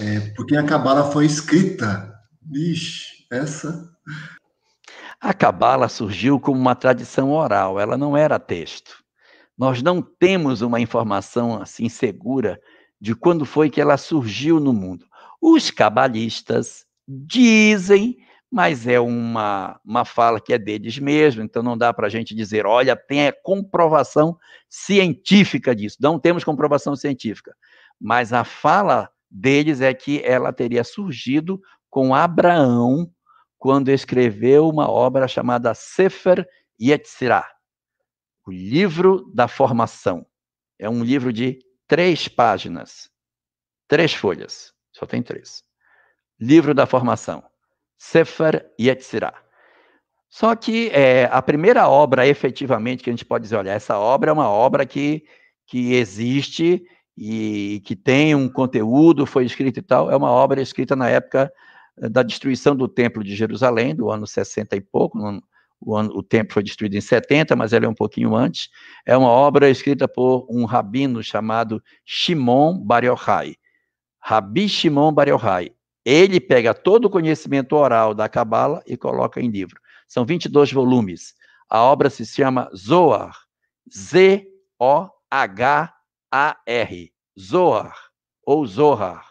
É, porque a Cabala foi escrita. Vixe, essa. A Cabala surgiu como uma tradição oral, ela não era texto. Nós não temos uma informação assim segura de quando foi que ela surgiu no mundo. Os cabalistas dizem, mas é uma, uma fala que é deles mesmo, então não dá para a gente dizer, olha, tem a comprovação científica disso. Não temos comprovação científica. Mas a fala deles é que ela teria surgido com Abraão quando escreveu uma obra chamada Sefer Yetzirah, o livro da formação. É um livro de três páginas, três folhas, só tem três. Livro da formação, Sefer Yetzirah. Só que é, a primeira obra, efetivamente, que a gente pode dizer, olha, essa obra é uma obra que, que existe e que tem um conteúdo, foi escrita e tal, é uma obra escrita na época eh, da destruição do Templo de Jerusalém, do ano 60 e pouco, o, ano, o templo foi destruído em 70, mas ela é um pouquinho antes. É uma obra escrita por um rabino chamado Shimon Bar Yochai. Rabi Shimon Bar Yochai. Ele pega todo o conhecimento oral da Cabala e coloca em livro. São 22 volumes. A obra se chama Zohar. Z-O-H a-R, Zohar, ou Zohar.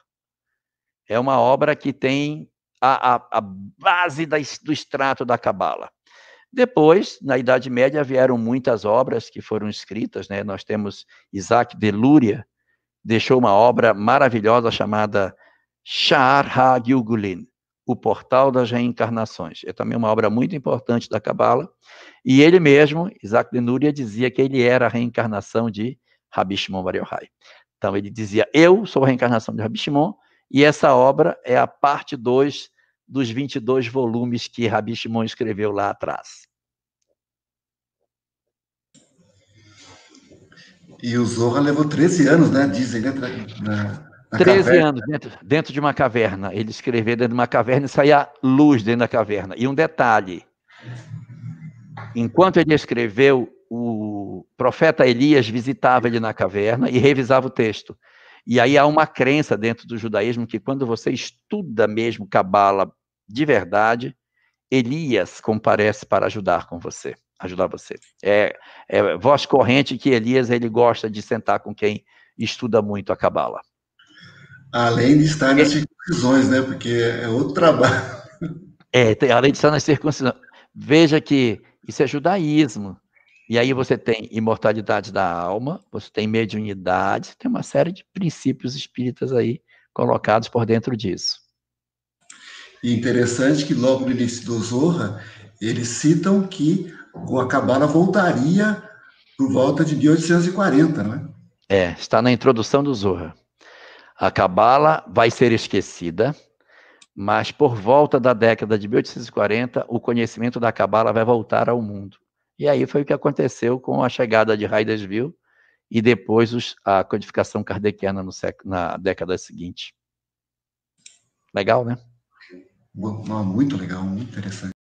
É uma obra que tem a, a, a base da, do extrato da Cabala. Depois, na Idade Média, vieram muitas obras que foram escritas, né? Nós temos Isaac de Lúria, deixou uma obra maravilhosa chamada Shar HaGilgulin, o Portal das Reencarnações. É também uma obra muito importante da Cabala. E ele mesmo, Isaac de Lúria, dizia que ele era a reencarnação de Rabi Shimon Bar Yochai. Então ele dizia: Eu sou a reencarnação de Rabi Shimon, e essa obra é a parte 2 dos 22 volumes que Rabi Shimon escreveu lá atrás. E o Zorra levou 13 anos, né? Dizem, né? Na, na 13 caverna. anos dentro, dentro de uma caverna. Ele escreveu dentro de uma caverna e saía luz dentro da caverna. E um detalhe: enquanto ele escreveu, o profeta Elias visitava ele na caverna e revisava o texto. E aí há uma crença dentro do judaísmo que quando você estuda mesmo Cabala de verdade, Elias comparece para ajudar com você, ajudar você. É, é voz corrente que Elias ele gosta de sentar com quem estuda muito a Cabala. Além de estar nas circuncisões, né? Porque é outro trabalho. É, além de estar nas circuncisões. Veja que isso é judaísmo. E aí você tem imortalidade da alma, você tem mediunidade, tem uma série de princípios espíritas aí colocados por dentro disso. E interessante que logo no início do Zorra, eles citam que o Cabala voltaria por volta de 1840, não é? É, está na introdução do Zorra. A Cabala vai ser esquecida, mas por volta da década de 1840, o conhecimento da Cabala vai voltar ao mundo. E aí foi o que aconteceu com a chegada de Hydesville e depois os, a codificação kardeciana no século, na década seguinte. Legal, né? Muito legal, muito interessante.